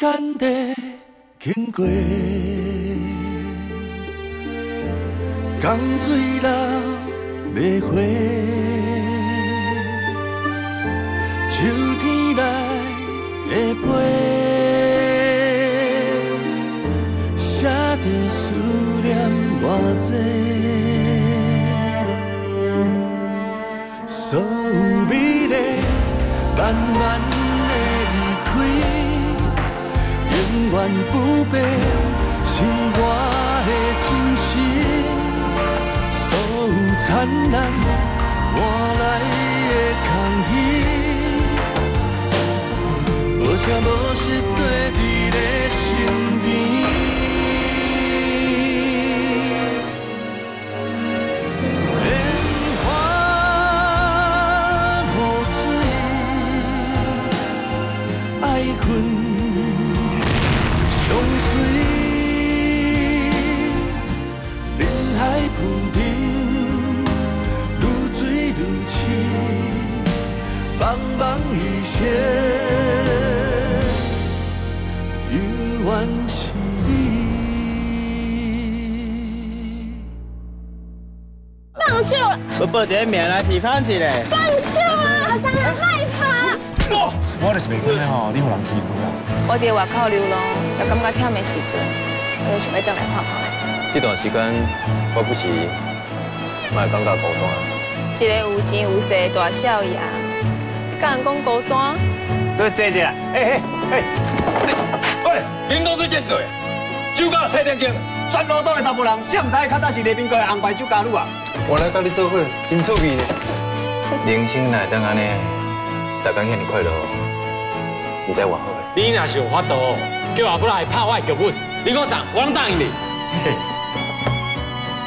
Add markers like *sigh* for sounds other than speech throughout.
间在经过，江水流袂回，秋天来的杯，写着思念偌多，所有美丽慢慢远不变是我的真心。所有灿烂换来的空虚，无声无息地放手了，我报一个名来批判一下。放手了，阿三人害怕。我就是你互人欺负啦。我伫外口流浪，就感觉忝的时阵，我就想要回来看看。这段时间我不是卖感觉孤单，一个有钱有势的大少爷，你敢人讲孤单？所以坐一下，哎哎哎，喂，林公子见谁？酒家菜店经，全路岛的查甫人，知较早是礼宾阁的红牌酒家女啊？我来跟你做伙，真趣味呢。人生来当安尼，大家遐尼快乐，唔知偌好咧。你若是有法度，叫阿不来拍我的剧本，你讲啥？我拢答应你。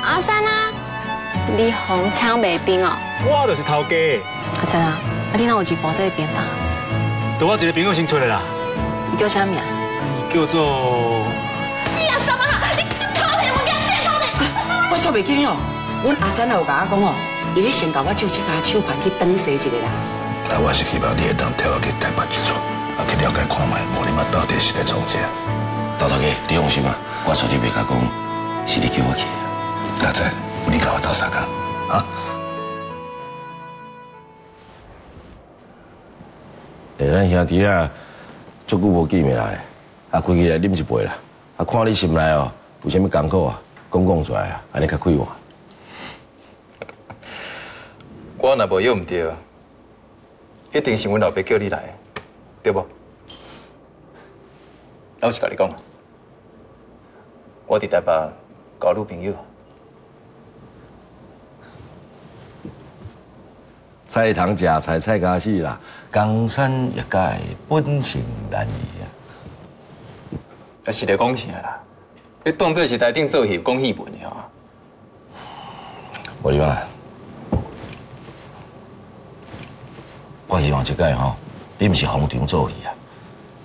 阿三啊，你红枪美兵哦。我就是头家，阿三啊，啊你哪有一部这个便当？都我一个朋友先出来啦，你叫啥名？叫做这样什么？你头铁我给线头的。我煞袂记哦，阮阿三也有甲我讲哦，伊要先甲我借这家手环去当洗一个啦。啊，我是希望你会当替我去台北一撮，啊去了解看卖无你妈到底是咧创啥。大头家，你放心啊，我出去袂甲讲，是你叫我去的。那仔，你甲我斗相共，啊？诶，咱兄弟啊，足久无见面啦，啊，开起来啉一杯啦，啊，看你心内哦，有啥物艰苦啊，讲讲出来啊，安尼较快活。*laughs* 我若无约唔对，一定是阮老爸叫你来的，对不？老实甲你讲，我伫台北交女朋友。菜汤食菜菜家死啦，江山易改，本性难移啊。啊是咧讲啥啦？你当做是台顶做戏讲戏文的啊？无你妈，我希望这届吼，你毋是红场做戏啊，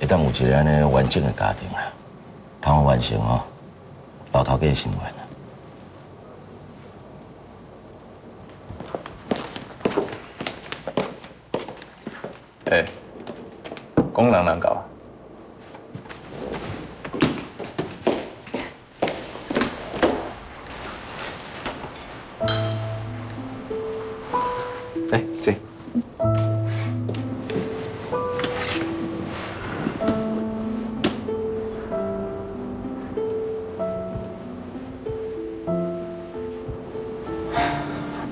会当有一个安尼完整的家庭啊，通完成吼老头家的心愿啊。诶，讲人难搞。来，坐。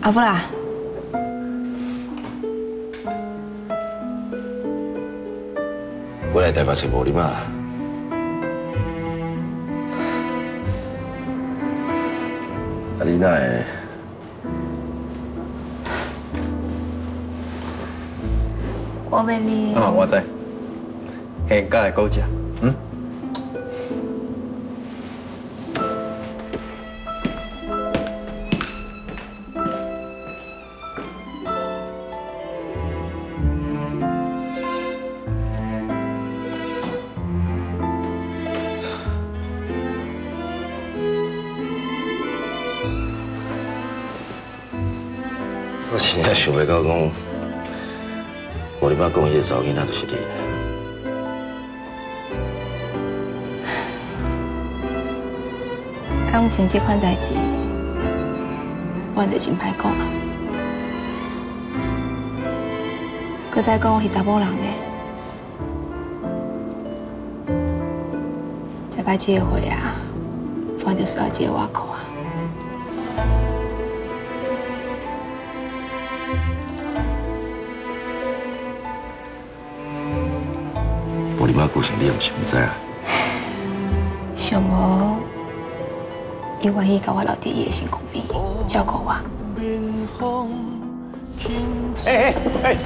阿布啦，来台北找无你妈。啊，你哪会？我问你，啊，我知。下家的狗食，讲，我哩妈讲伊个查囡仔就是你。感情这款代志，我著真歹讲啊。搁再讲我是查某人呢，再加这个话啊，反正是要接我讲。玻璃妈故事你也不是不知啊？想无，伊愿意甲我留伫伊的身躯边，照顾我。哎哎哎！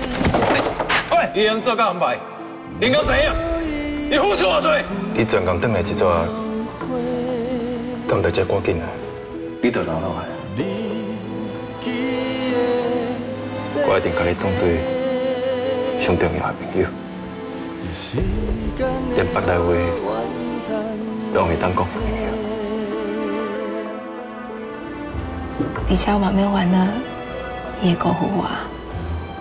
喂，伊样做到唔歹，恁够怎样？你付出偌济？你专工转来一撮，敢得这赶紧啊？你得留落来。我一定甲你当做上重要的朋友，连北来话拢会当讲朋友。而且我嘛免烦恼，伊会辜负我。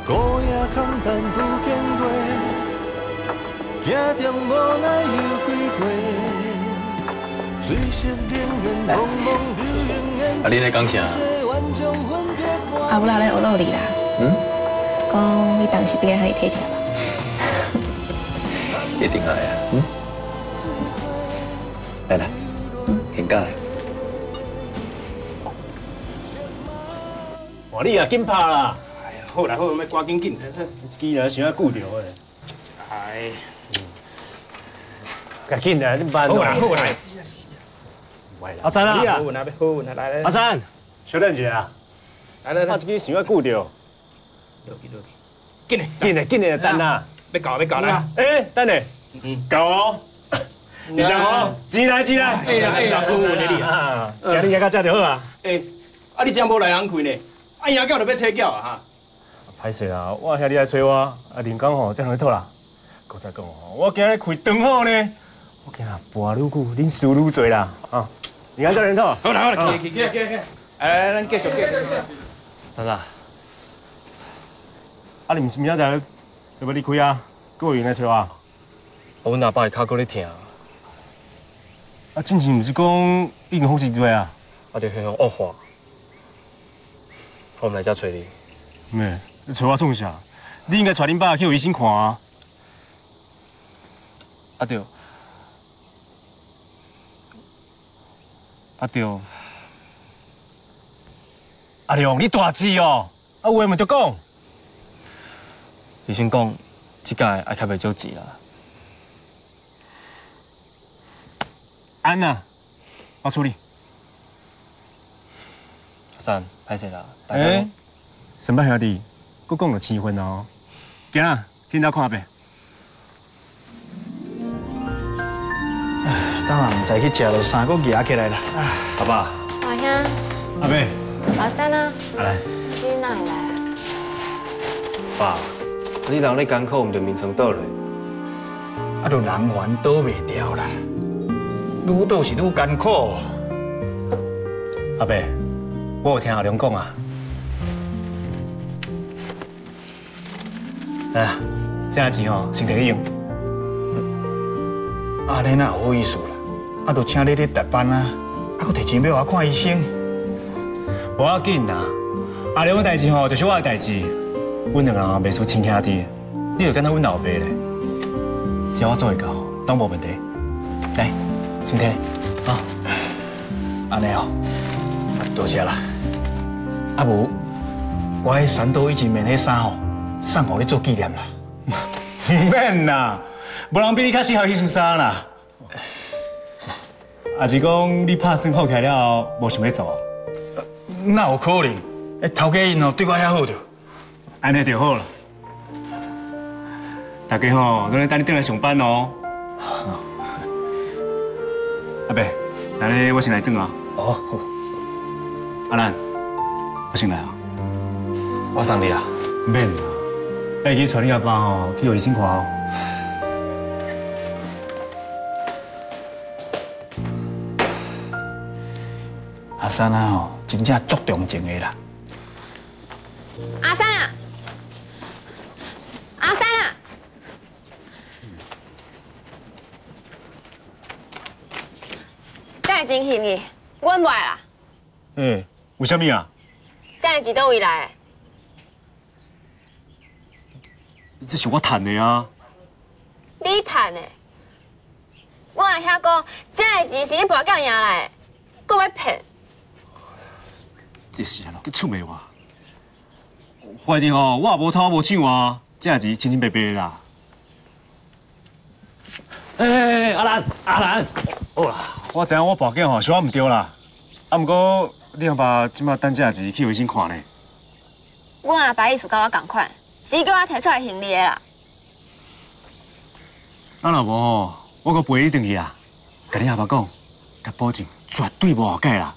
孤夜空等不见月，行中无奈又几回，水色冷眼蒙蒙流连啊，恁在讲啥？阿母老咧学老你啦，嗯？讲你当时别个伊体贴吧。一定爱啊！嗯，来来，现教的。哇，你也紧拍啦！哎呀，好啦好，要赶紧紧，机人想要顾着的。哎，赶紧的，你慢好啦好啦，阿三啊，好稳啊，好稳啊，来来。阿三，小等一下啊，来来来，我一个想要顾着，落去落去，紧的紧的紧的等啊！要搞要搞来，哎，等下，嗯，搞哦，你想哦，进来进来，哎呀哎呀，好稳的你啊！啊，今日也到这就好啊。哎，啊你真无来人开呢？啊赢叫就要车叫啊哈！歹势啊，我兄弟来找我，啊，林刚吼，这样就好啦。搁再讲吼，我今日开长好呢，我惊跋愈久，恁输愈多啦，啊，你看这人头。好啦好啦，起起起起起，来来，咱继续继续。啥啥？啊，你毋是明仔载要要离开啊？搁有闲来找我？啊，阮阿爸的脚搁咧疼。啊，之前毋是讲已经好几岁啊？啊，就向向恶化。我们来遮找你。咩？你找我创啥？你应该带恁爸去互医生看啊。啊对。啊对。阿亮，你大志哦！啊，有话咪就讲。医生讲，这届爱开袂少钱啦。安娜，我处理。阿三，歹势啦。哎，陈伯兄弟，佮讲着青婚哦。行啊，去到看下呗。当然唔知去食了三个牙起来啦。阿爸，阿兄，阿妹，阿三啊，阿来。你哪会来啊？爸，你人咧艰苦，毋着眠床倒咧。啊，都人烦倒袂掉啦，愈倒是愈艰苦。阿伯，我有听阿良讲啊。来啊，这钱吼，先摕去用。安尼哪有好意思啦？啊，都请你咧值班啊，啊，搁摕钱要我看医生。无要紧啦，阿良的代志吼，就是我的代志。阮两个人袂输亲兄弟，你就跟他阮老爸咧。只要我做会到，都无问题。来，先听。啊，安尼哦，多谢啦。阿母，我迄三刀以前面迄衫吼，送互你做纪念啦。唔免啦，无人比你较适合迄身衫啦。啊是讲你拍算好起来了后，无想要做？哪有可能？诶，头家因哦对我遐好着。安尼就好了。大家吼，拢咧等你转来上班哦。阿伯，那咧我先来转啊。哦，阿兰，我先来啊。我送你啊。免啦，下去带你阿爸吼去互医生看哦。阿三啊吼，真正足重情的啦。阿三啊，阿三啊，这真幸运，我唔爱啦，哎，为什么啊？这样子都位来？这是我赚的啊！你赚的？我阿遐讲，这样钱是你跋筊赢来的，搁要骗？这是啊，去出卖我。反正哦，我也无偷无抢啊，这钱清清白白的啦。哎哎哎，阿兰阿兰，好啦，我知影我报警吼是我唔对啦，啊，不过你阿爸即马等这钱去卫生看呢。我阿爸意思甲我共款，是叫我摕出来行李的啦。啊若无吼，我阁陪你转去啊，甲你阿爸讲，甲保证绝对无后改啦。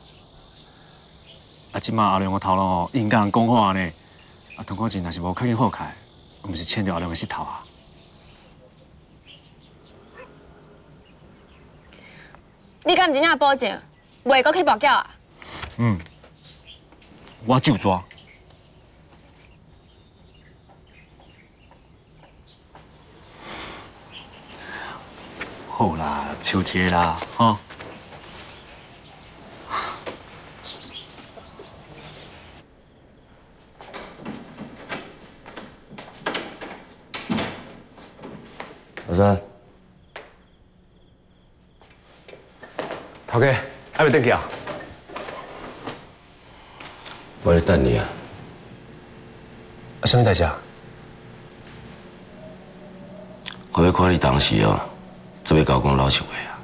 啊，即马阿亮个头路吼，应甲人讲好安尼，啊，同款钱若是无确认好开，毋是牵着阿亮个膝头啊。你敢真正保证，袂阁去跋筊啊？嗯，我就抓。好啦，笑车啦，吼。老三，头家，还未转去啊？我咧等你啊。啊，什么代志啊？我要看你当时哦，怎么搞讲老实话啊？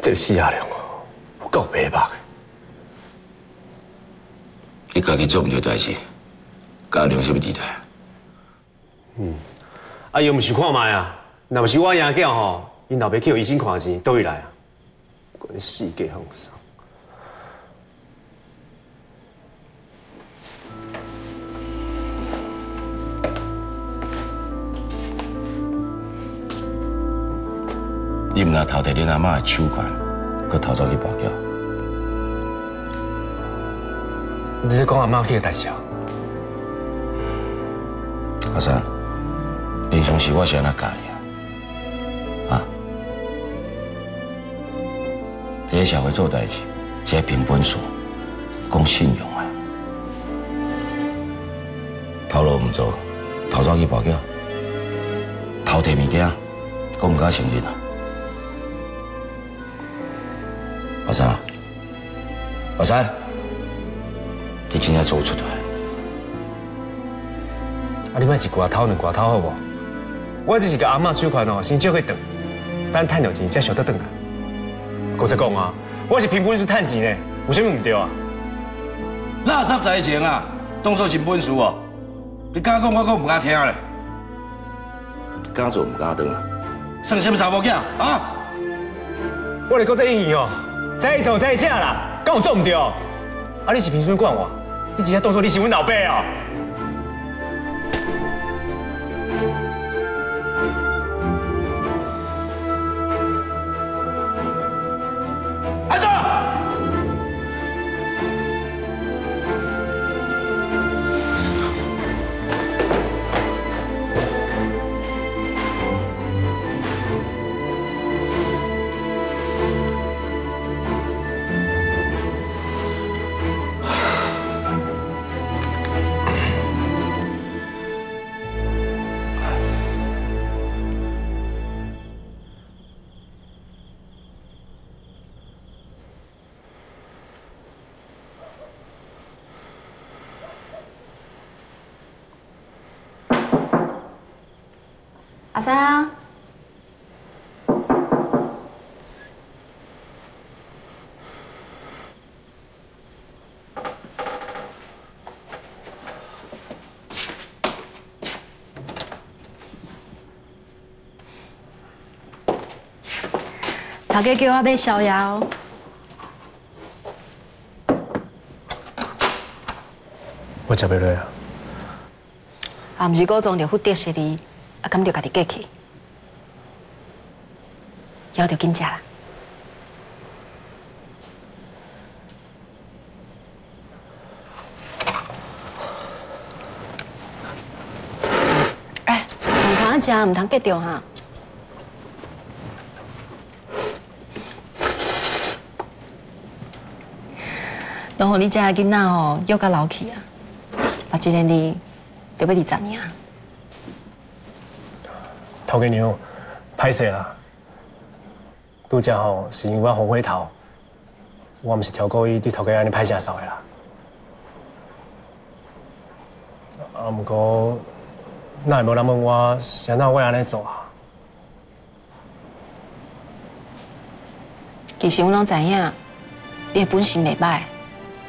这个死阿良哦，有够白目的。你家己做唔对代志，家良什么地带？嗯，啊，又唔是看卖啊，若不是我赢囝吼，因老爸去互医生看钱，倒位来啊？关你世界向上。你唔若偷摕恁阿妈的手款，佮偷走去跋筊。你咧讲阿妈去的代志啊？阿三，平常时我是安怎教你啊？啊？伫个社会做代志，是要凭本事，讲信用啊。头路唔做，偷走去跋筊，偷摕物件，佫唔敢承认啊？阿三啊，阿三，你真正做出来？啊，你莫一寡偷两寡偷好无？我只是甲阿嬷手款哦，先借去等，等趁到钱才晓得转来。搁再讲啊，我是凭本事趁钱的，有啥物唔对啊？垃圾在前啊，当作是本事哦。你敢讲，我讲唔敢听咧。敢做唔敢当啊？算什么查某囝啊？我嚟讲这意义哦，再做再假啦，敢有做唔对？啊，你是凭什么管我？你直接当作你是阮老爸哦？三啊，头家叫我买宵夜哦。我食袂落啊。啊，毋是嗰种着福迪士尼，啊，咁就家己过去，要就紧食啦。食唔通结账哈！拢互你遮囡仔哦，又甲老去啊！啊，今年你就不二十年啊！头家娘，歹势啦。拄则吼是因为我后悔头，我毋是挑故意对头家安尼歹声扫的啦。啊，毋过，那会无人问我，是安怎我安尼做啊？其实我拢知影，你的本性袂歹，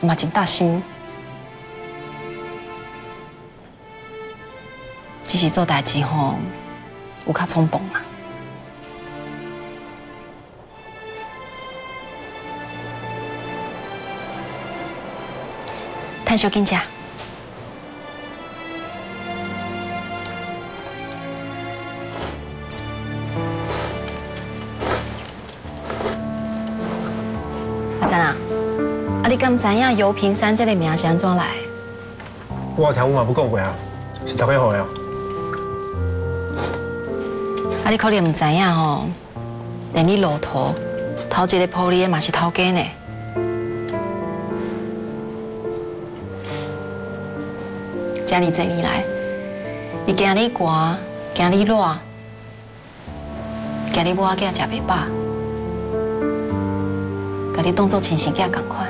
嘛真大心，只是做代志吼有较冲动嘛。趁小紧食。阿珍啊，啊你敢知影油瓶山这个名是安怎来？我听阮嘛不讲过啊，是头家好的你可能唔知影吼，连你路途头一个铺你嘛是头家呢。这二十年来，伊惊你寒，惊你热，惊你母仔囝食袂饱，甲你当做亲生囝共款。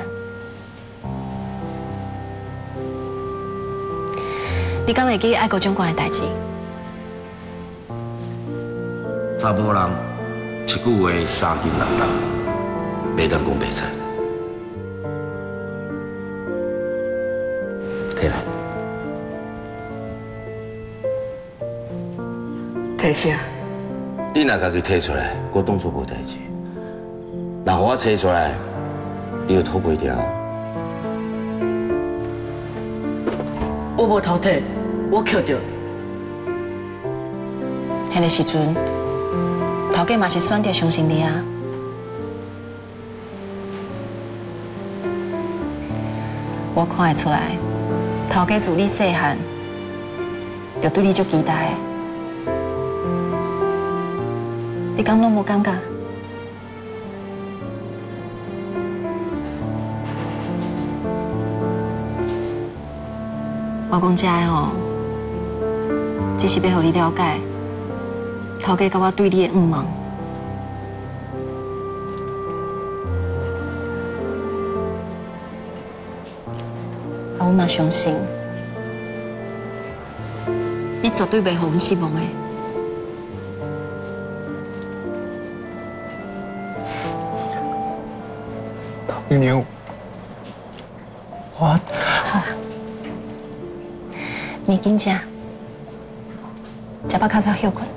你敢会记爱国长官的代志？查甫人一句话三斤两两，袂当讲袂使。摕来，提啥？你若家己摕出来，我当作无代志；若互我摕出来，你就吐袂掉。我无偷摕，我捡着。迄个时阵，头家嘛是选择相信你啊。我看会出来，头家自你细汉就对你足期待，你敢拢无感觉？我讲这个吼，只是要互你了解。头家甲我对你的毋望，啊，我嘛相信，你绝对袂互阮失望的。头娘，我。你紧食，食饱较早休困。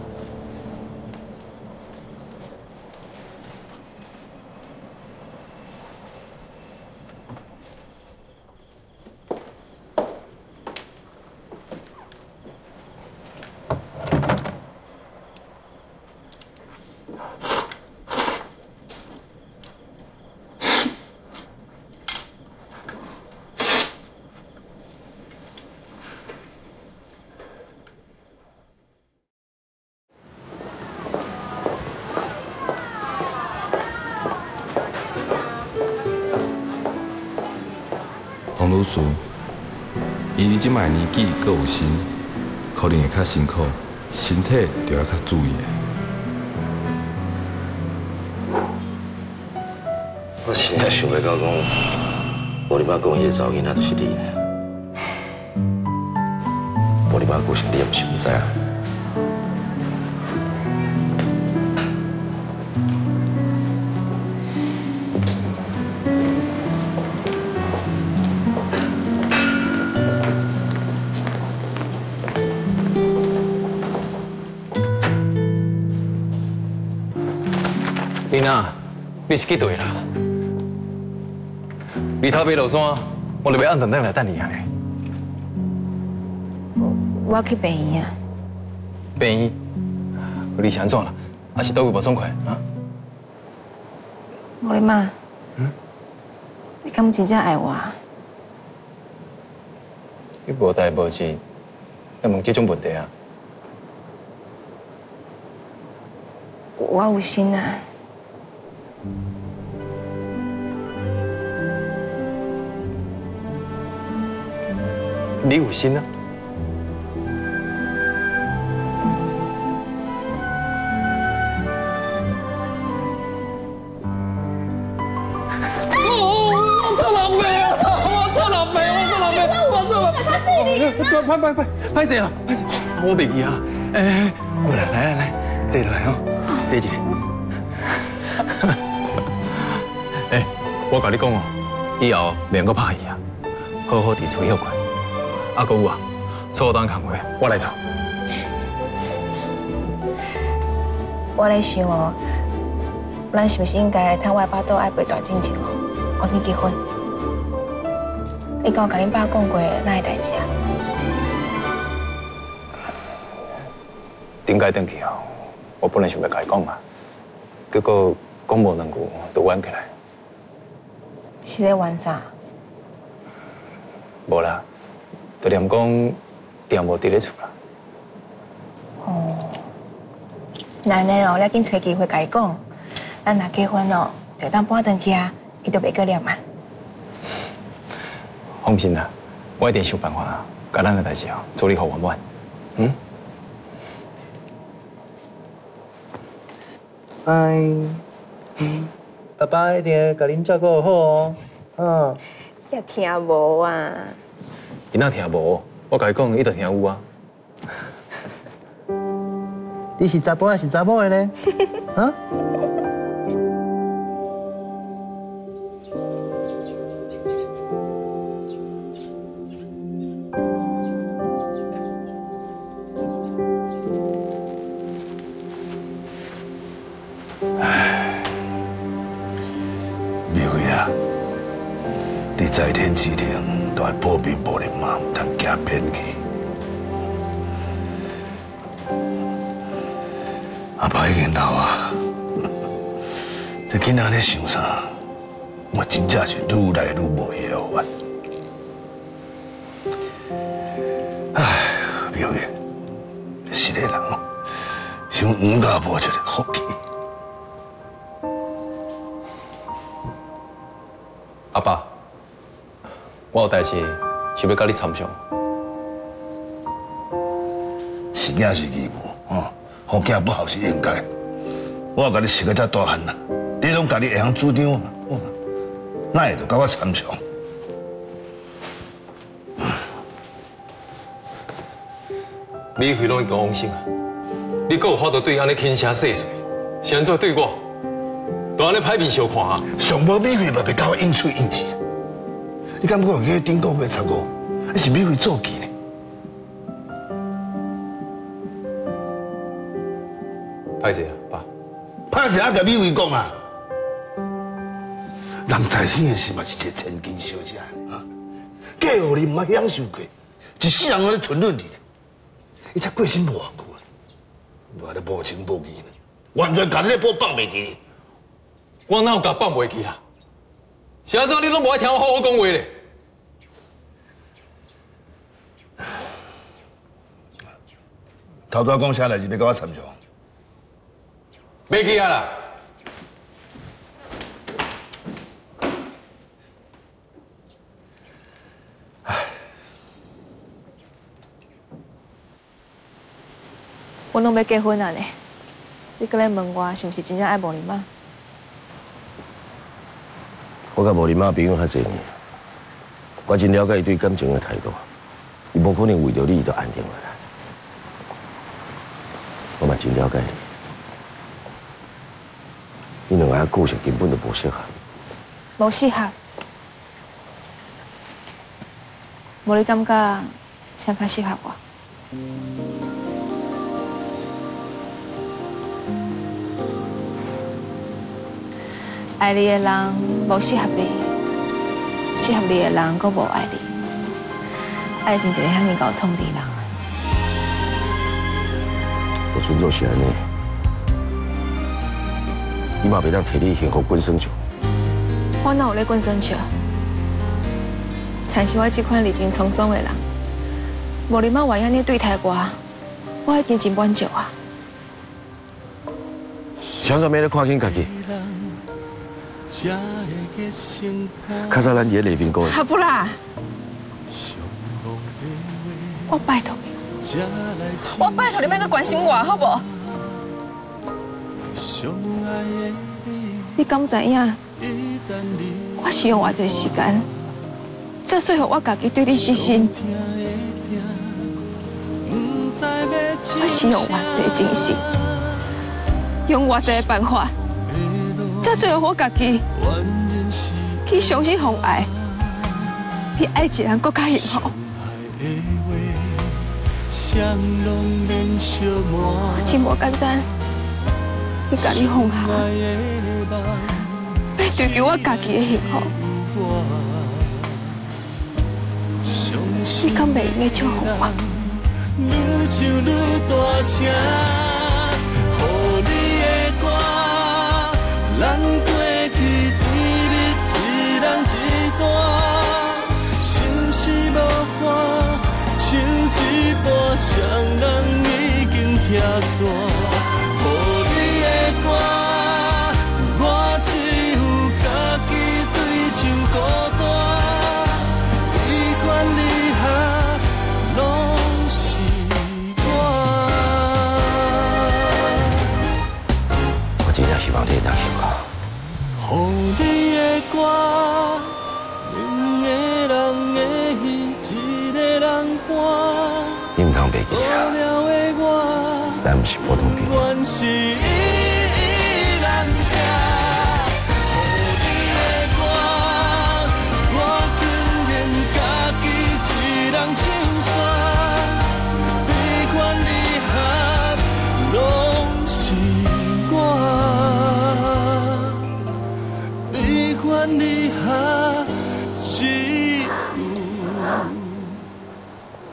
王老师，以你即卖年纪，阁有心，可能会较辛苦，身体就要较注意。我真正想袂到讲，无你妈讲伊个查某囡仔就是你呢。无你妈故事，你也毋是毋知啊。你是去对啦？日头爬落山，我就要按等等来等你啊咧。我要去病院啊。病院，你是安怎啦？还是倒位不爽快啊？我的妈，嗯，你敢真正爱我？你无代无志，要问这种问题啊？我有心啊。你有心啊？我！我错了，妹，我错了，妹，我错了。他是你。拍拍拍拍谁了？拍谁？我袂记啊！哎，过来，来来来，坐落来哦，坐一下。哎，我跟你讲哦，以后免搁拍伊啊，好好伫厝休困。啊，搁有啊，错单工课我来做。我咧想哦，咱是不是应该趁我爸都爱背大进前哦，赶紧结婚？你敢有甲恁爸讲过哪个代志啊？顶解登去哦，我本来想要甲伊讲啊，结果讲无两句就弯起来。是咧玩啥？无啦，就念讲定无伫咧厝啦。哦，那呢哦，你紧找机会甲伊讲，咱若结婚哦，就当搬登去啊，伊就袂过念嘛。放心啦，我一定想办法，把咱的代志哦处理好圆满。嗯。哎，爸爸一定会甲恁照顾好哦。嗯，也听无啊。伊那听无？我甲伊讲，伊就听有啊。*laughs* 你是查甫还是查某的呢？*laughs* 啊？阿爸已经老啊，这囡仔咧想啥？我真正是愈来愈无晓啊。唉，美惠，是个人哦，想五家无一个福气。阿爸，我有代志想要甲你参详。饲囝是义务，哦，好囝不好是应该。我甲你生个遮大汉啦，你拢家己会晓主张，哦哪会就甲我参详？美惠拢已经放心啊，你阁有法度对安尼轻声细碎，是安怎对我？都安尼歹面相看啊！上无美惠嘛，别甲我应嘴应气。你敢不讲迄个顶个月十五，那是美惠做记呢？歹势啊，爸。拍谁啊？甲美惠讲啊！人在生的时嘛是一个千金小姐啊，嫁互你唔捌享受过，一世人安尼存论你，伊才过身无偌久啊，我咧无情无义呢，完全把这个波放袂记。我哪有甲放袂记啦？是安怎你拢无爱听我好好讲话咧？头拄讲啥代志要甲我参详？袂记啊啦！我拢要结婚啊呢，你搁来问我是毋是真正爱无你妈？我甲无林妈朋友较侪年，我真了解伊对感情的态度，伊无可能为着你就安定下来。我嘛真了解你，你两个人个性根本就无适合。无适合，无你感觉谁较适合我？爱你的人无适合你，适合你的人佫无爱你，爱情就是遐尼搞创敌人。就算做是安尼，伊嘛袂当摕你幸福滚生笑。我哪有咧滚生笑？像是我这款历经沧桑的人，无你妈原安尼对待我，我已经真满足啊。想啥物咧看紧家己？较早咱伫咧丽宾讲的，哈不啦，我拜托你，我拜托你别去关心我，好不好？你敢知影？我是用偌济时间，才说服我家己对你死心。我是用偌济精神，用偌济办法，才说服我家己去相信红爱，比爱一个人更加幸福。我真无简单，去甲你放下，要追求我家己的幸福。你敢袂用的祝福我？愈唱愈大声，予你的歌，合拢是我。悲欢离合只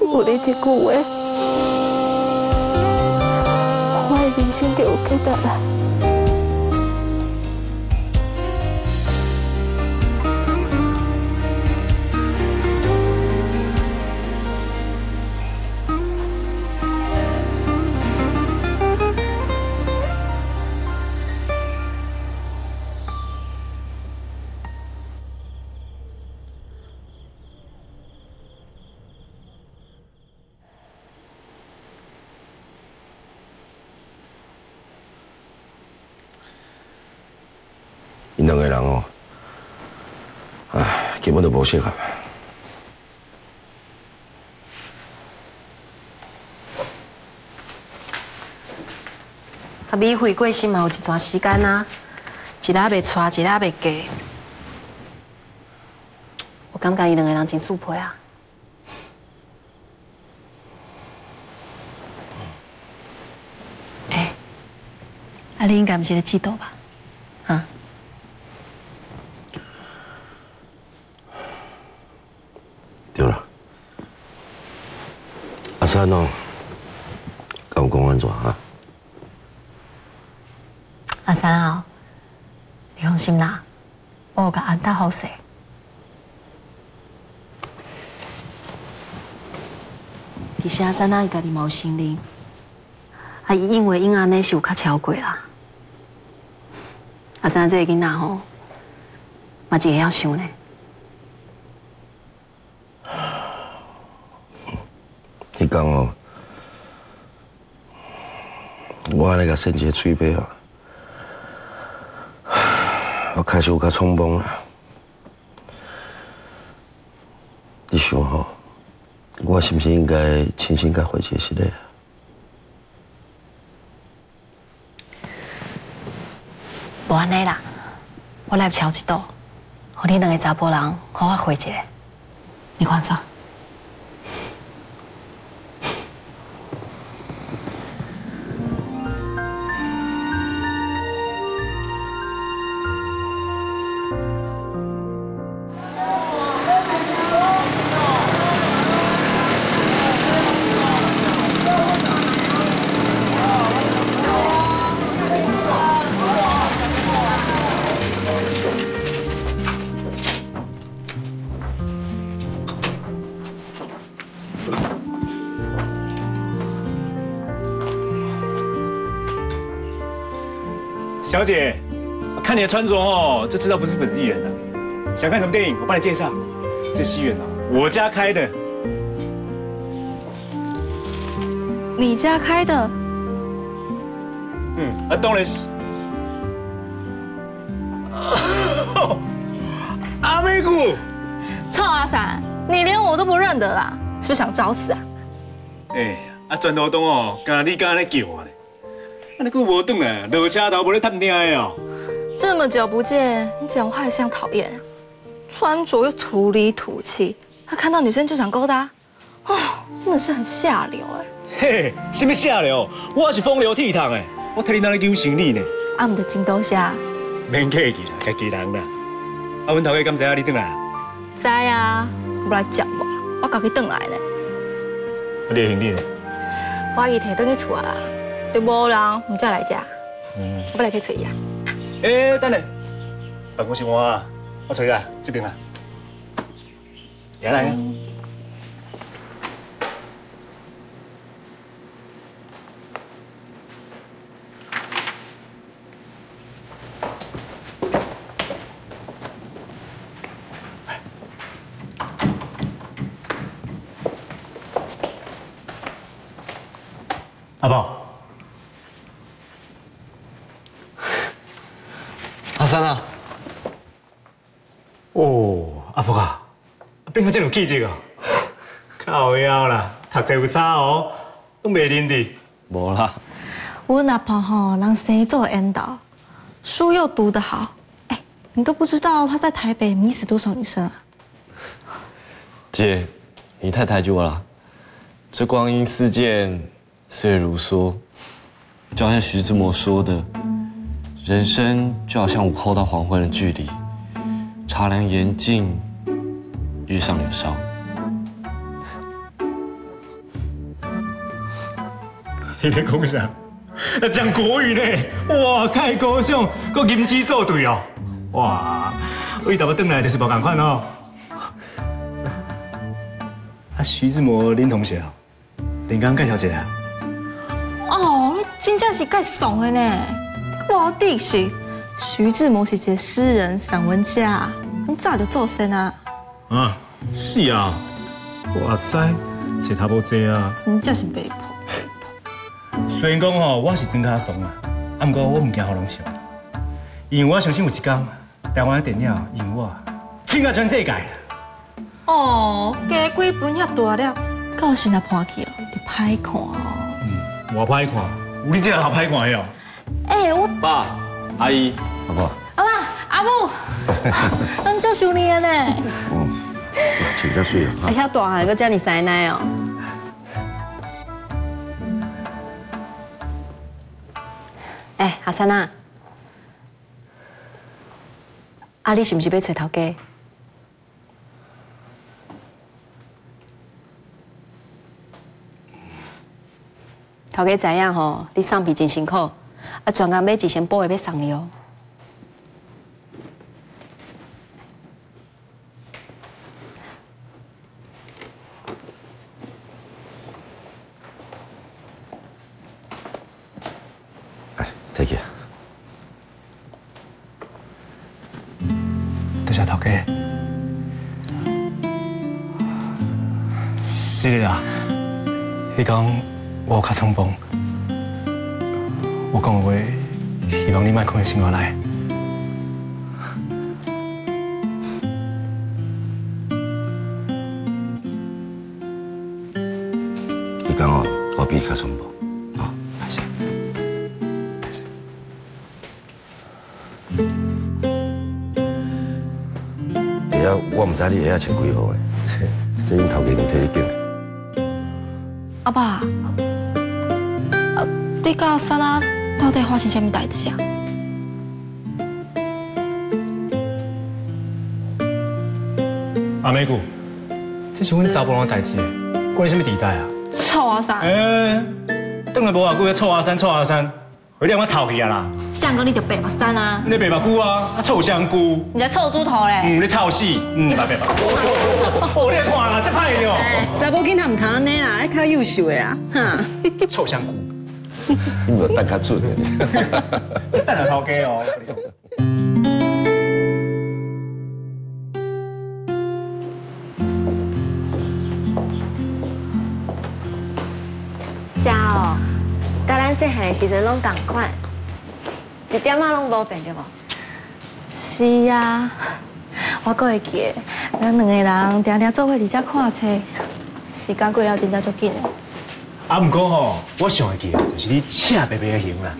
有你这句话，先给我开到来。唉，根本就无适合。啊，米惠过身嘛有一段时间啊，一日袂娶，一日袂嫁。我感觉伊两个人真速配啊。哎，啊，你应该毋是咧嫉妒吧？啊？对了，阿三哦，甲我讲安怎啊？阿三啊，你放心啦，我有甲安达好势。其实阿三啊，伊家己嘛有心灵，啊，伊因为因安尼是有较超过啦。阿三这个囡仔吼，嘛一个要想呢。迄讲哦，我安尼甲圣杰嘴巴啊，我开始有较冲动啦。你想吼，我是不是应该重新甲回解释咧？无安尼啦，我来敲一道，互你两个查甫人好好回一下。你看怎？小姐，看你的穿着哦，就知道不是本地人了。想看什么电影？我帮你介绍。这戏院啊，我家开的。你家开的？嗯，啊，当然是。阿美姑，臭阿三，你连我都不认得啦，是不是想找死啊？哎，啊，转头东哦，刚你刚刚在叫我呢，啊，你久无转来，落车头无咧探听的哦。这么久不见，你讲话也像讨厌，穿着又土里土气，他看到女生就想勾搭，哦，真的是很下流哎。嘿，什么下流？我是风流倜傥哎，我替你拿来丢行李呢。阿姆的金刀虾。免客气啦，家己人啦。啊，阮头家敢知影你转来？知啊，不来接我，我家己转来呢。你的行李呢？我已摕倒去厝啊啦，就无人唔再来遮。嗯。我来去找伊啊。哎，等下，办公室换啊，我找伊啊，这边来。来来。阿宝，阿三啊！哦，阿福啊，变个这种气质啊！靠腰啦，读册有差哦，都袂认得。无啦，我阿婆吼，让谁做引导，书又读得好。哎，你都不知道他在台北迷死多少女生啊！姐，你太抬举我了。这光阴似箭，岁月如梭，就好像徐志摩说的：“人生就好像午后到黄昏的距离，茶凉言尽，月上柳梢。*laughs* ”你在讲啥？讲国语呢？哇，太高尚，搁吟诗作对哦！哇，我一大要转来就是无共款哦。啊，徐志摩，林同学哦，林刚介绍一下。哦，你真正是介怂的呢！我的是徐志摩是一个诗人、散文家，很早就做生啊。啊，是啊，我知，找他无济啊。真正是被迫。虽然讲吼，我是真卡怂啊，啊，不过我唔惊互人笑，因为我相信有一天，台湾的电影因我整个全世界。哦，加几本遐大了，到时若破去哦，就歹看哦。嗯，我歹看，有你这样好歹看的哦。哎，我爸、阿姨、阿婆，阿爸、阿母，*laughs* *laughs* 咱足想你的呢。嗯，请假睡啊。哎，遐大汉个叫你奶奶哦。哎，阿三啊，啊，你是不是要找头家？头家知影吼，你上皮真辛苦，啊，专工买一身布的要送你哦。再见。多谢头家。是啊，你讲我有较冲动，我讲的话，希望你卖看心我来。知你下下穿几号咧，这因头家都替你拣。阿爸，啊，你甲珊娜到底发生什么代志啊？阿美姑，这是阮查甫人的代志，关你什么地带啊？臭阿三！哎，等下无偌久，臭阿三，臭阿三，有点我吵起啊啦！相公你就白目三啊！你白目菇啊，啊臭香菇！你才臭猪头嘞！嗯，你臭死！嗯，白白白。*laughs* 哦，你来看啦，这歹的哦。查某囡仔唔通安尼啦，爱较优秀的啊，哈。臭香菇。*laughs* 你无等较准的。*laughs* 等下头家哦。加哦。细汉的时阵拢同款，一点仔拢无变对无？是啊，我阁会记得，咱两个人定定做伙伫遮看册，时间过了真正足紧的。啊，毋过吼，我上会记的就是你赤白白的型啦。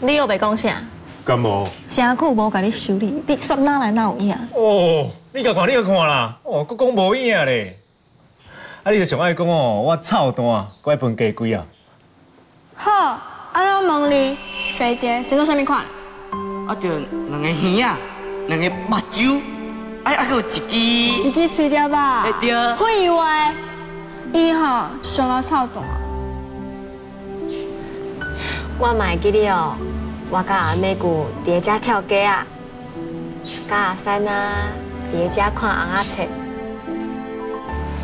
你又袂讲啥？敢无？真久无甲你修理，你煞哪来哪有影？哦，你甲看，你甲看啦。哦，佫讲无影咧。啊，你就上爱讲哦，我臭蛋，怪分鸡龟啊。好，啊，我问你，飞碟是做啥物款？啊，就两个耳啊，两个目睭，哎，还有一支。一支吃掉吧。会对。废话，伊吼上啊臭蛋。我嘛会记得哦，我甲阿妹姑伫遮跳街啊，甲阿三啊伫遮看红仔册。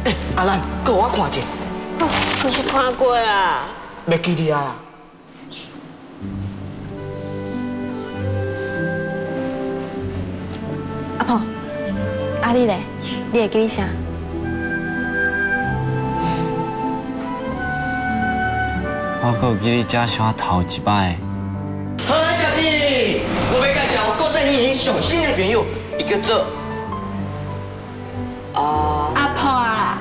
哎，阿兰，给我看者。可是看过啊。袂记你啊。阿婆，阿你咧，你会记你啥？我阁有记你遮上头一摆。好，小新，我要介绍郭振宇上新的朋友，伊叫做啊。阿婆啊，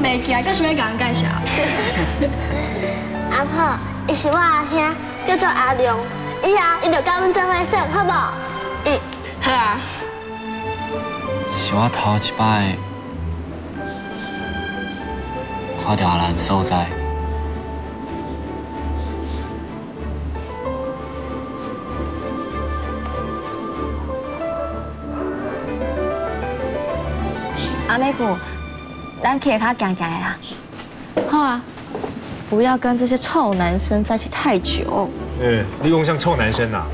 袂记啊，搁想要甲人介绍。阿婆，伊是我阿兄，叫做阿良，以后伊就甲阮做伙耍，好无？嗯，好啊。是我头一摆看到阿兰所在。阿美姑，咱去卡行行的啦。好啊，不要跟这些臭男生在一起太久。嗯，你用像臭男生呐？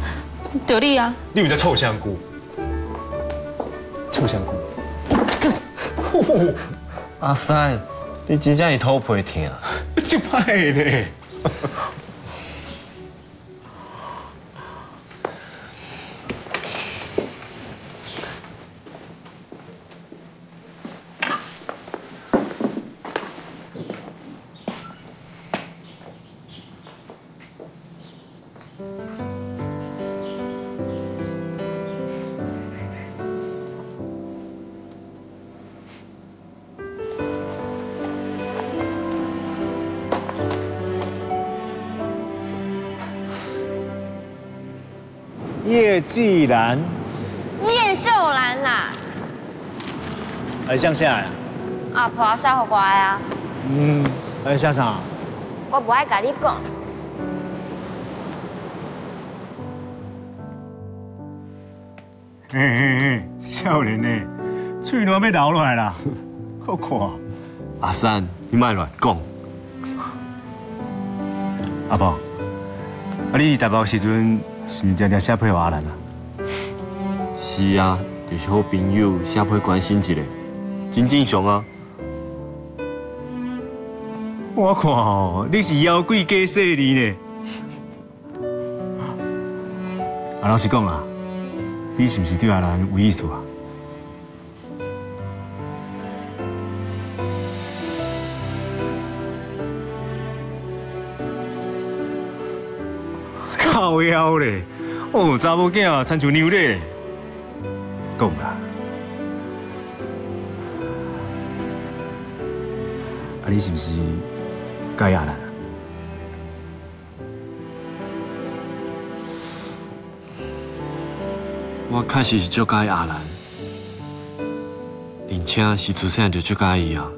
对你啊。你有在臭香菇？臭香菇。阿三，你真正是偷皮听啊？就歹咧。叶季兰，叶秀兰啦。还向下呀？阿婆写互我啊。嗯，还写啥？我不爱跟你讲。嘿嘿嘿，少年呢，嘴都要流落来啦，好看。阿三，你莫乱讲。阿婆，啊你台北时阵是毋是常常写批互阿兰啊？是啊，就是好朋友写批关心一下，真正常啊。我看哦，你是妖怪加势利呢。啊，老实讲啊，你是不是对阿兰有意思啊？*laughs* 靠腰嘞，哦，查某囝亲像牛嘞，讲啦。啊，你是不是介意阿兰啊？我确实是足介意阿兰，而且是自细就足介意啊。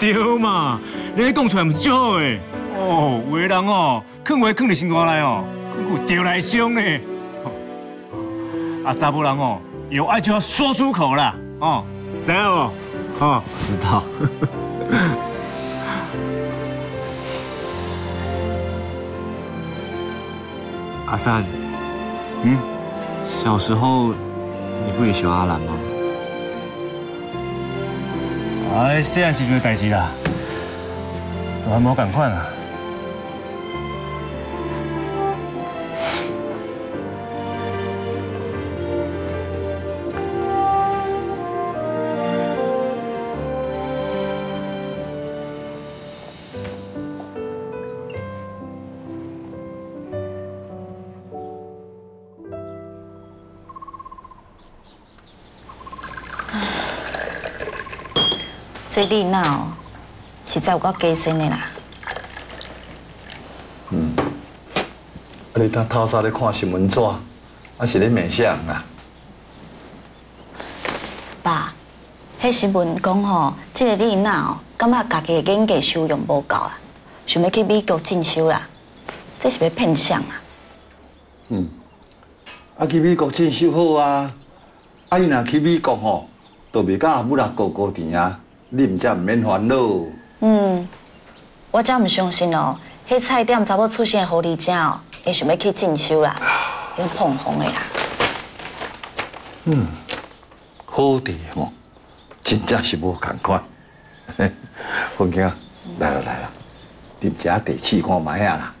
对嘛，你咧讲出来毋是最好诶。哦，有的人哦，囥话囥伫心肝内哦，囥有着来伤呢。啊，查甫人哦，有爱就要说出口啦，哦，知影无？哦，知道。*laughs* 阿三，嗯，小时候你不也喜欢阿兰吗？哎，细汉时阵的代志啦，都还无共款啊。丽娜哦，实在有够加深的啦。嗯，啊，你当透早咧看新闻纸，还是咧面相啊？爸，迄新闻讲吼，这个丽娜哦，感觉家己的眼界修养无够啊，想要去美国进修啦，这是要骗相啊！嗯，啊去美国进修好啊，啊伊若去美国吼，都袂甲阿母啦哥哥甜啊，你毋则毋免烦恼。嗯，我真毋相信哦，迄菜店查某出现的狐狸精哦，会想要去进修啦，用碰红的啦。嗯，好地吼，真正是无共款。*laughs* 凤姐，来啦来啦，啉一下茶试看卖啊啦，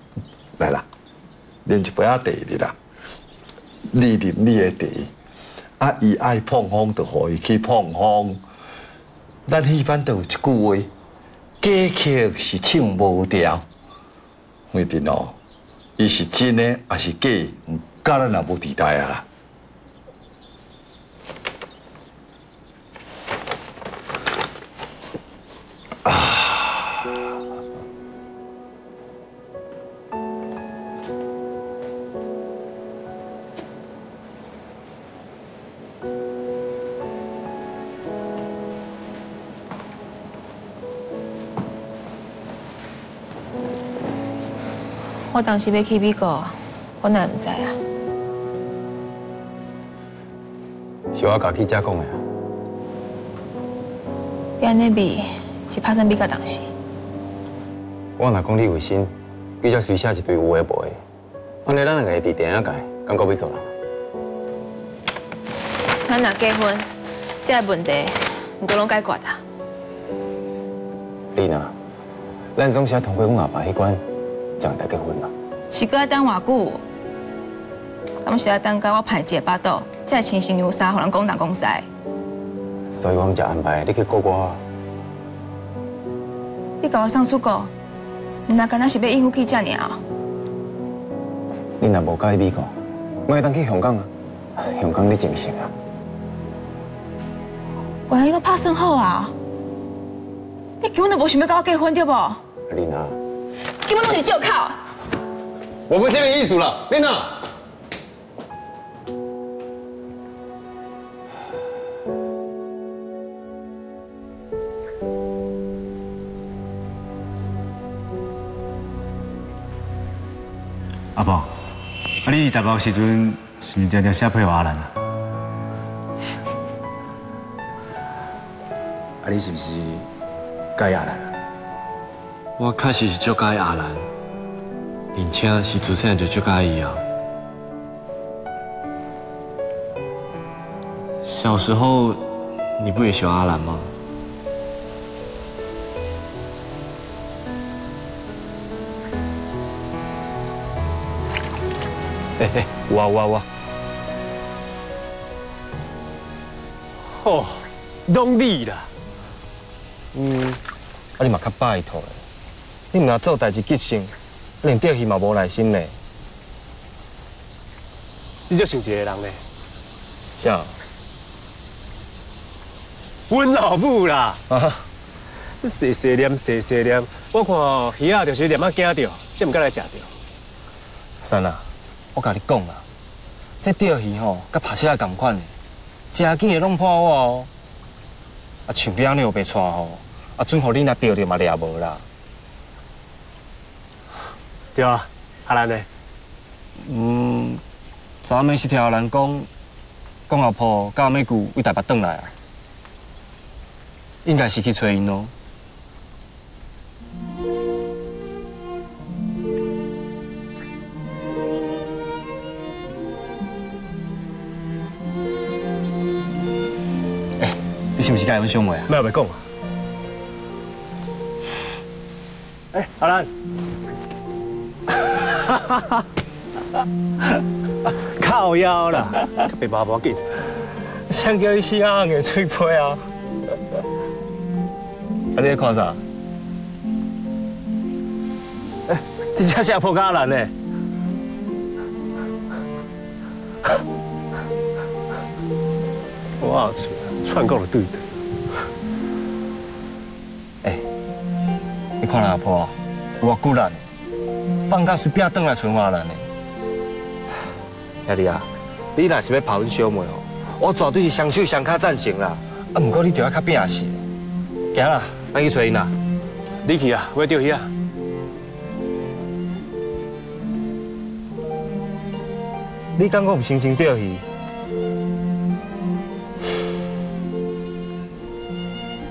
来啦，啉一杯仔茶哩啦，你啉你的茶，啊伊爱碰风就互伊去碰风。咱戏班都有一句话，假曲是唱无调，反正哦，伊是真的还是假，甲咱也无地带啊啦。我当时要去美国，我哪会唔知啊？是我家己遮讲的啊。你安尼比是拍算美国当时，我若讲你有心，比较随写一堆有诶无诶，安尼咱两个会伫电影界，敢够要做人？咱若结婚，这个问题唔过拢解决啊。丽娜，咱总是要通过阮阿爸迄关，结婚啦。是搁要等偌久？敢是要等到我排一个巴肚，才会穿新牛衫，互人讲东讲西？所以我们就安排你去过我啊。你甲我送出国，你那敢若是要应付记者尔啊？你若无介意美国，我会当去香港啊。香港你真熟啊。喂，你都拍算好啊？你根本就无想要跟我结婚对不？丽娜，根本都是借口。我不这个意思了，丽娜。阿宝，啊你伫台北时阵是毋是常常写配合阿兰啊？啊你是不是介意阿兰啊？我确实是足介阿兰，并且是出生就足介伊啊。小时候你不也喜欢阿兰吗？哎哎，有啊有啊有啊。哦，拢你啦。嗯，啊你嘛较拜托的，你毋若做代志急性，连钓鱼嘛无耐心嘞。你就像一个人呢。啥？阮老母啦。啊。细细念细细念，我看鱼仔就是念啊惊着，才毋敢来食着。三啊，我甲你讲啦，这钓鱼吼，甲拍车共款的，真紧会弄破我哦。啊，像你安尼又被带吼，啊，准互你若钓着嘛掠无啦。对啊，阿兰呢？嗯，昨暗暝是听阿兰讲，讲阿婆甲阿妹姑为台北转来啊，应该是去找因咯。哎，你是不是甲阮相话啊？咩袂讲啊？哎，阿兰，*laughs* 靠腰啦，别麻无紧，谁叫你死硬的嘴皮啊？啊，你在看啥？哎，这只是破家人呢。*laughs* 我操，串够了对的。看阿婆有偌骨力，放假随便转来找我人呢。兄弟啊，你若是要跑阮小妹哦，我绝对是双手双脚赞成啦。啊，不过你就要较拼实。行啦，咱去找因啦。你去啊，我钓鱼啊。你敢讲有心情钓鱼？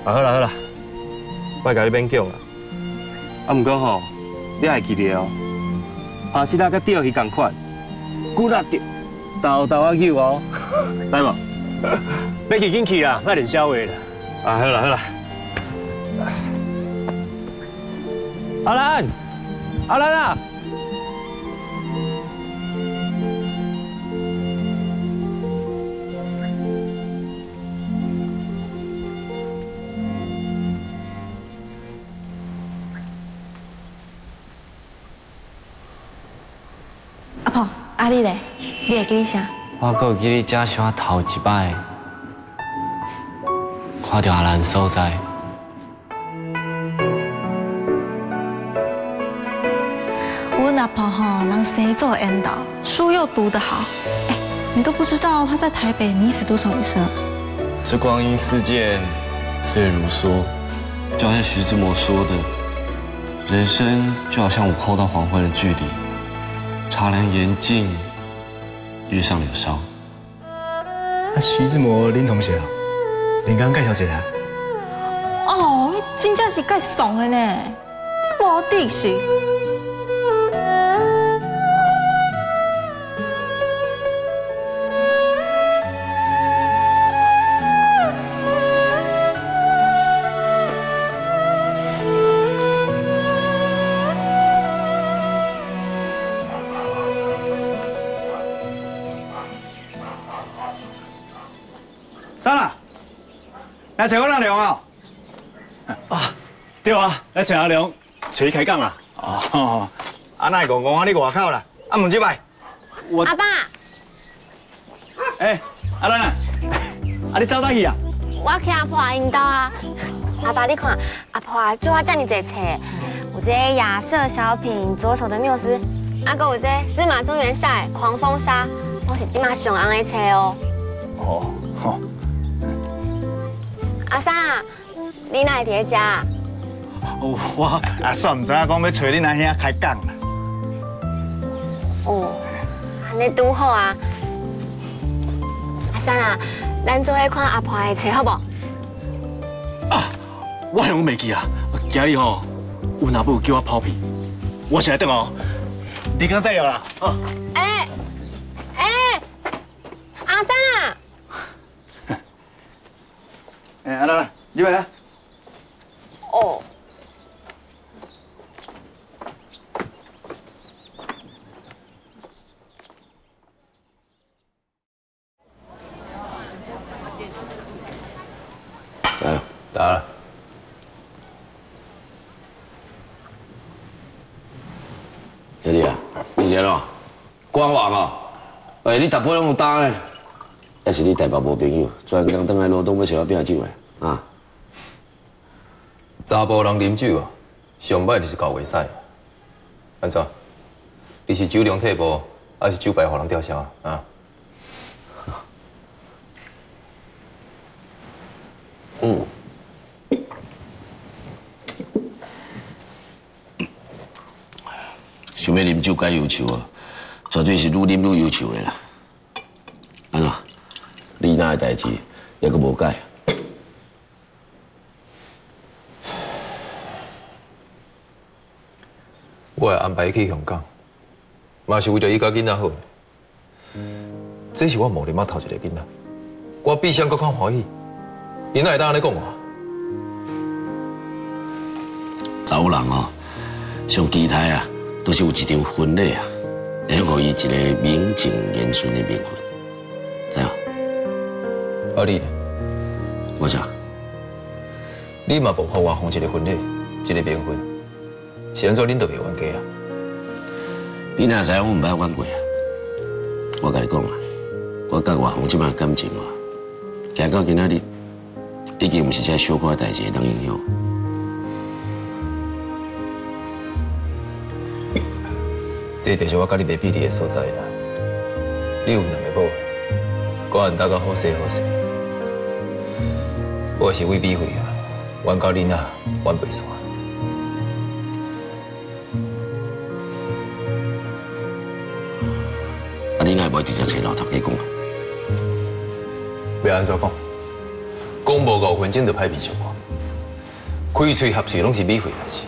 啊好啦好啦，我甲你免讲啦。啊，不过吼，你还记得哦？爬石仔甲钓鱼同款，骨力着，豆豆啊扭哦，知无？*laughs* 要去紧去啊，卖练笑话啦。啊好啦好啦。阿兰，阿兰啊！婆，阿你咧？你会记你啥？我阁有记你遮是我头一摆看到阿兰所在。我阿婆吼，人生做引导，书又读得好。哎，你都不知道她在台北迷死多少女生。这光阴似箭，岁月如梭，就好像徐志摩说的，人生就好像午后到黄昏的距离，茶凉言尽，月上柳梢。啊，徐志摩林同学啊，恁刚介绍一下。哦，你真正是介怂的呢，无得是。来找我阿良啊！啊，对啊，来找阿良，找伊开讲啊。哦，啊，那公公啊，你外口啦？啊，问一摆。我阿爸，哎，阿兰啊，*laughs* 啊，你走倒去啊？我去阿婆引导啊。阿爸，你看，阿婆啊做我遮尔济册，有这个亚瑟小品左手的缪斯，啊，搁有这司马中原下的狂风沙，都是今马上红的册哦。哦，好。阿三啊，你哪会伫遮？哦，我啊，算唔知影讲要找恁阿兄开讲啦。哦，安尼拄好啊。阿三啊，咱做伙看阿婆的车好不？啊，我有袂记啊，今日吼，阮阿母叫我泡皮，我先来等哦。你刚再有啦，啊。哎哎，阿三啊！哎，阿兰兰，入来啊。哦。来，打了。兄弟啊，你先咯，官网啊，哎，你逐摆拢有打呢，还是你台北无朋友，专工倒来罗东要找我拼酒的啊？查甫人啉酒啊，上歹就是搞袂使。安怎？你是酒量退步，还是酒牌互人吊销啊？嗯。想要啉酒改忧愁啊，绝对是愈啉愈忧愁的啦。安怎？你那的代志也阁无改？我会安排伊去香港，嘛是？为着伊家囡仔好。这是？我某年仔头一个囡仔，我比上搁较欢喜。伊哪会当安尼讲我？查某人哦，上期待啊，都是？有一场婚礼啊，会互伊一个名正言顺的名分，知影？阿丽，我讲，你嘛无法完成一个婚礼，一个冥婚，是安怎恁都袂冤家啊？你哪知我唔爱冤家啊？我跟你讲啊，我甲外红即摆感情啊，行到今仔日，已经唔是只小可代志当影响。这就是我跟你袂比例的所在啦。你有两个宝。我人大家好势好势。我是为美惠啊，冤到你那冤袂煞。啊，你哪会直接找老头家讲啊？要安怎讲？讲无五分钟就歹面相看，开嘴合嘴拢是美惠代志，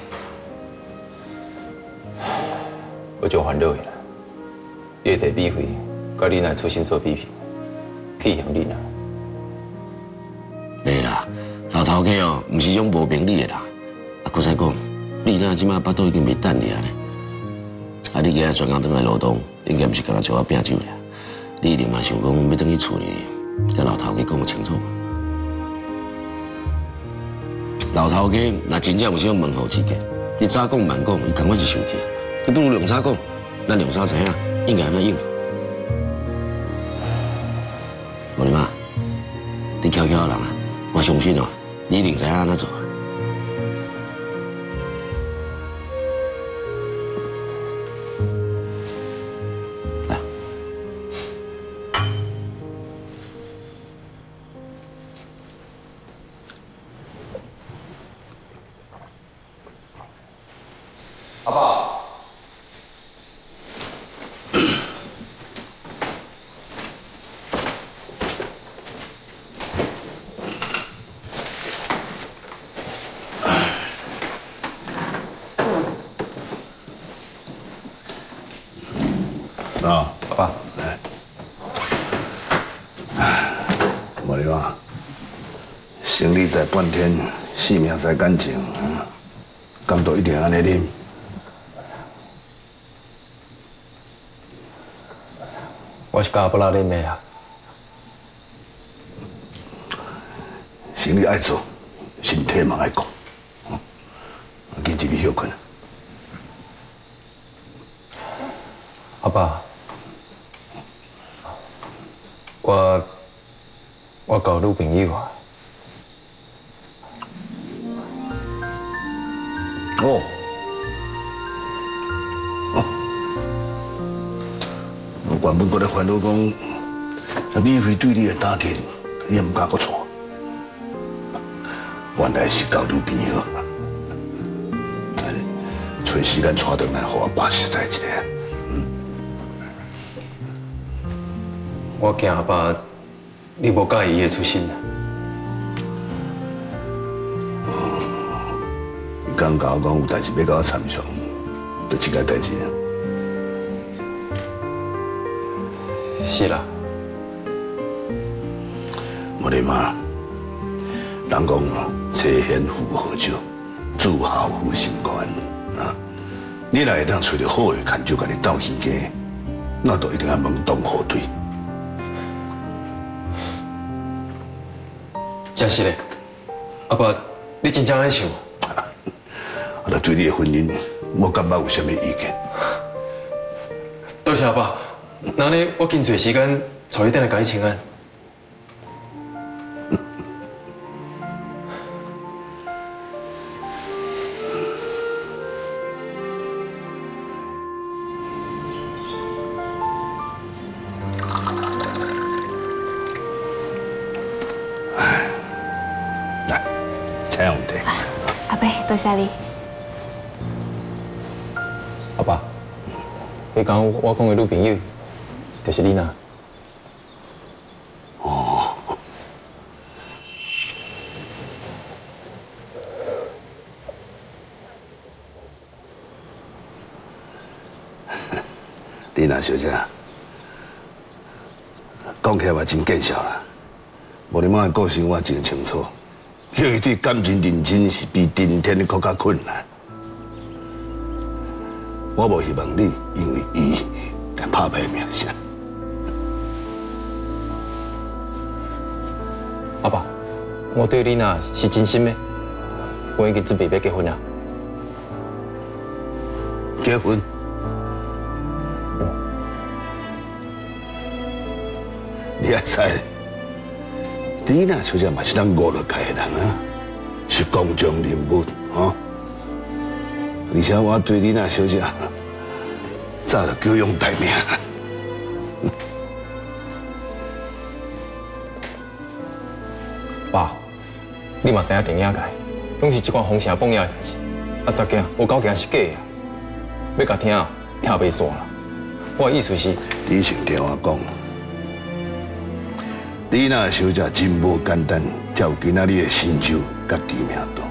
我就烦恼的啦。叶地美惠，甲你那出身做比拼，气向你那。袂啦，老头家哦，毋是种无明理的人。啊，搁再讲，你那即马巴肚已经袂等你啊咧。啊，你今日专工转来劳动，应该毋是干那做我拼酒俩。你一定嘛想讲要等去厝里，甲老头家讲个清楚。老头家若真正有想问候之计，你早讲慢讲，伊赶快是生气。你不如两早讲，咱两早知影，应该安尼应。无你妈，你巧巧的人啊，我相信哦，你一定知影安怎做。钢琴无介意伊的出身啊？伊刚甲我讲有代志要甲我参详，就这个代志。是啦，我的妈，人讲哦，车贤富好少，自孝夫心宽啊！你若会当找到好的看就甲你斗起家，那都一定要门当户对。真是的，阿爸，你真正安尼想？啊，对你的婚姻，我感觉有啥物意见？多谢阿爸，那呢，我紧找时间找一点来甲你请安。你讲我讲的女朋友，就是你呐？哦，*laughs* 丽娜小姐，讲起来嘛真见笑啦。无你妈的个性我真清楚，叫伊对感情认真是比顶天的更加困难。我无希望你伊来拍歹名声。阿爸，我对你呐是真心的，我已经准备要结婚了。结婚？你也知，李娜小姐嘛是咱娱乐界的人啊，是公众人物啊。而且我对李娜小姐早就叫用待命。爸，你嘛知影电影界，拢是即款风声蹦野的代志。啊，十件有九件是假的，要甲听听袂煞啦。我的意思是，你先听我讲，你那小姐真无简单，才有今仔日的成就甲知名度。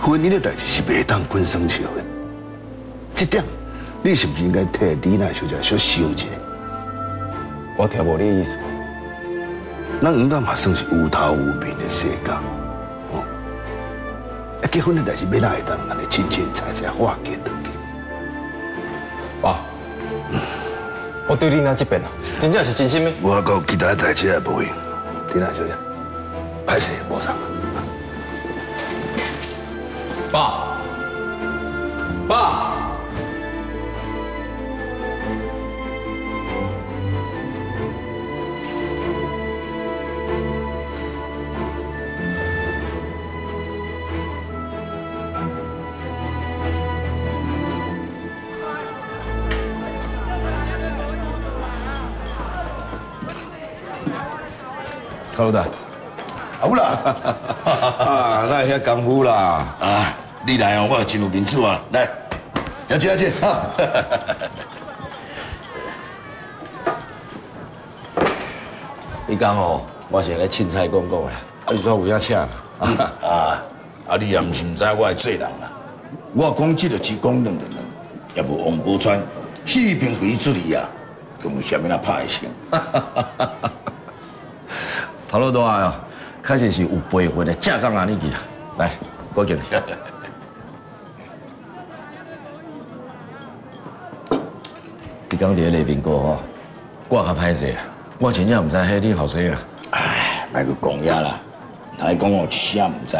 婚姻的代志是袂当滚生笑的，这点你是不是应该替李娜小姐小想一下？我听无你的意思。咱应该嘛算是有头有面的世界，哦。啊，结婚的代志要哪会当安尼清清彩彩化解得去？爸，我对你那这边啊，真正是真心的。我讲其他代志也无用，李娜小姐，歹势无上。头的，好啦，*laughs* 啊，那遐功夫啦，啊，你来哦，我真有面子啊，来，要请要请哈。*laughs* 你讲哦，我是来凊彩讲讲的，啊，你说有影请啊？*laughs* 啊，啊，你也毋是毋知我系做人啊。我讲即个只讲两两两，也无王宝钏四平鬼之理啊，根本下面那拍声。头路大哦，确实是有培训的，正讲安尼去啦。来，我敬你。你讲伫个内面过吼，我较歹势啦，我真正毋知迄你后生啊。唉，莫去讲遐啦，来讲哦，啥毋知，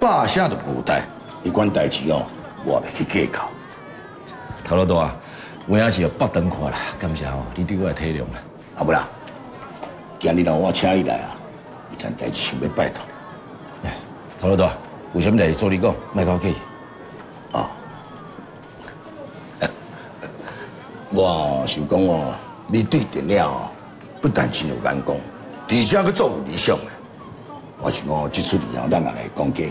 百姓都无代，伊款代志哦，我袂去计较。头路大，有影是要北等看啦，感谢哦，你对我的体谅啦。啊不啦，今日让我请你来啊，有件代志想要拜托。头老大，有什么代志做你讲，莫客气。*laughs* 我想讲哦，你对电了哦，不但真有眼光，而且佫做有理想的。我想讲，这出理哦，咱也来讲价，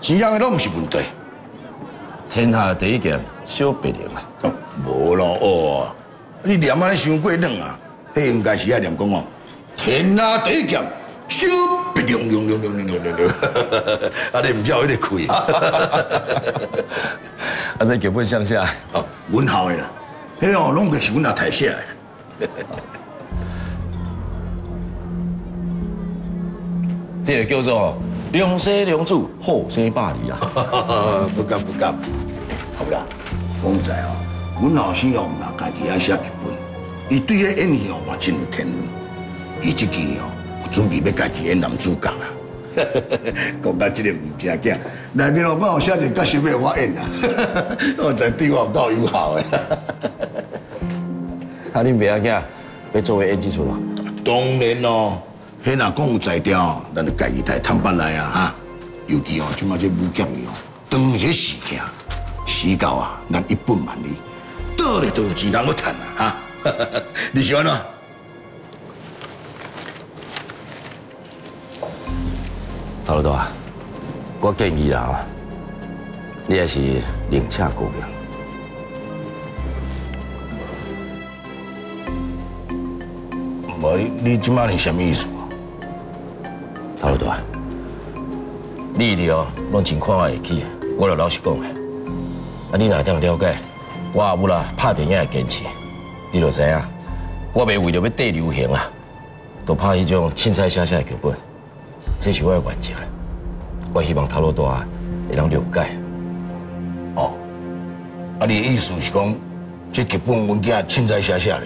钱样的拢毋是问题。天下第一件小白脸啊！无咯哦，你念安尼伤过冷啊？迄应该是爱念讲哦，天哪、啊，第，小鼻涕，涕，涕，涕，涕，涕，涕，涕，啊，你唔知我一直亏。啊，这剧本乡下。哦，阮校的啦，迄哦拢个是阮阿太写的。这个叫做良师良主，后生霸里啊！不敢不敢，好啦，公仔哦，阮老师哦，嘛家己啊写剧本，伊对迄英雄啊嘛真有天分。伊即期哦，有准备要家己演男主角啦。*laughs* 讲到即个物件囝，内面哦帮我写一个角色要我演啦。我真对我有够友好的。*laughs* 啊，恁别仔要作为演技出咯？当然咯，迄若讲有才调，咱就家己台探班来啊哈。尤其哦，即马这武侠哦，当些事件，死到啊，咱一本万利，倒咧都有钱通去赚啊哈。*laughs* 你喜欢哪？头路大，我建议啦，你也是另请高明。无你你即马是什么意思？头路大，你哋哦，拢真看我会起，我就老实讲诶。啊，你若这样了解，我阿母啦拍电影的坚持，你就知影，我袂为着要缀流行啊，都拍迄种凊彩写写的剧本，这是我的原则。我希望头路大会当了解。哦，啊，你的意思是讲，这剧本文件凊彩写写的。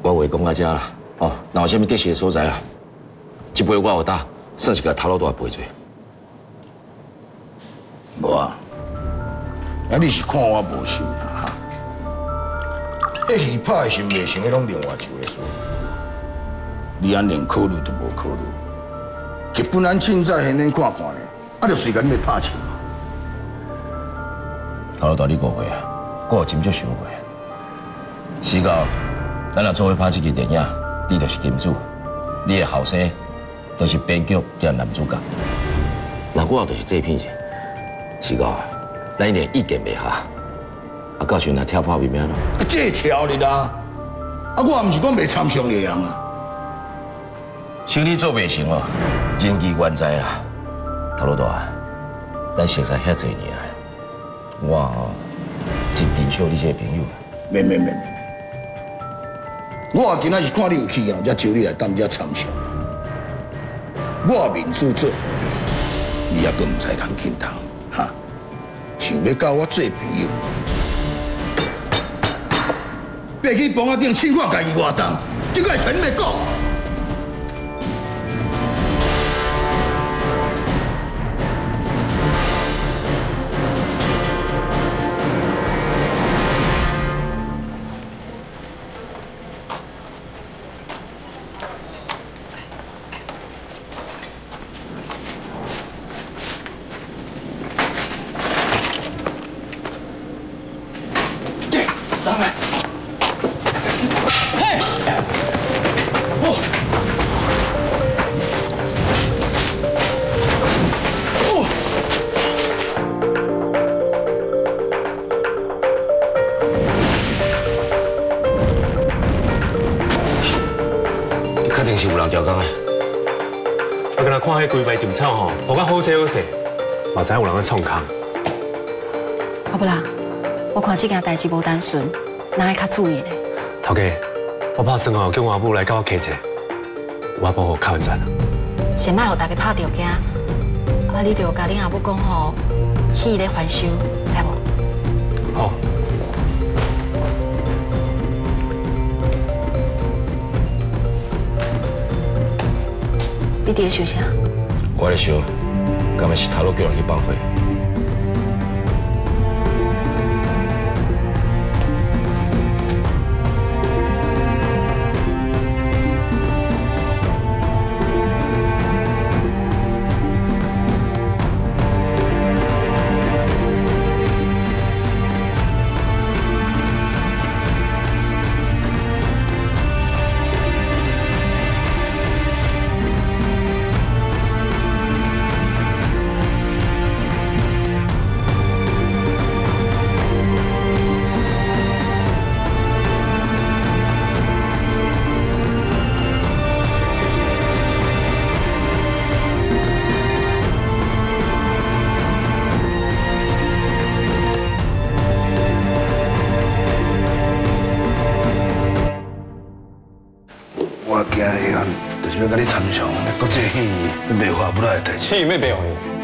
我话讲到这啦，哦，那有啥物得势的所在啊，这杯我有打，算是甲头路大赔罪。无啊，啊你是看我无心。迄戏拍的成袂成，迄拢另外一回事。你安连考虑都无考虑，剧本咱凊彩现免看看咧，啊就随甲你要拍钱嘛。头路大你误会啊，我有真少想过。时到，咱若做伙拍这支电影，你就是金主，你的。后生就是编剧兼男主角。那我就是制片人，时到，咱一点意见袂合，啊，到时候若跳破面咯。这巧你啦！啊，我唔是讲袂参详的人啊。生意做袂成哦，人机关在啦。头路大，咱熟识遐侪年啊，我哦真珍惜你这个朋友。免免免免，我今仔是看你有气啊，才招你来当遮参详。我面子做，你也阁唔知通轻当，哈？想要交我做朋友，别去房仔顶试看家己活动，这个全袂讲。知有人在创空。阿不啦，我看这件代志无单纯，哪会较注意呢？头家，我拍算吼叫我阿母来跟我客者，我阿婆较安全啊。先莫互大家拍着惊，啊，你着甲恁阿母讲吼，戏咧翻修，知无？好。你伫咧想啥？我咧想，敢会是头路给人去放火？不来的代志。戏咩袂划？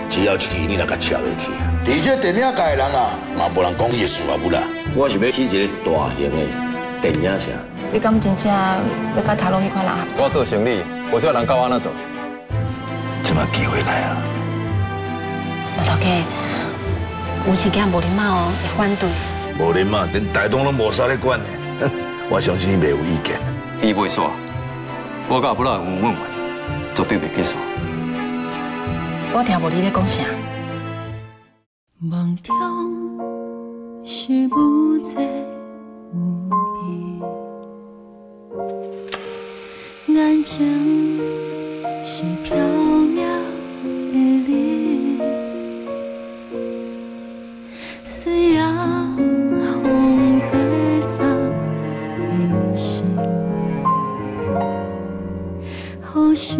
只要一支你若甲扯落去，而且电影界的人啊，嘛无人讲你的事啊，不啦？我想要起一个大型的电影社。你敢真正要甲头路迄款人合作？我做生意，我需要人教我那做。这么机会来啊！老头家，有一件无礼貌哦，会反对。无礼貌，连台东拢无啥咧管的，我相信伊袂有意见。伊袂煞，我甲不老问问问，绝对袂结束。我听无你咧讲啥。梦中是无际无边，眼睛是缥缈的你，虽然风吹散一时，何时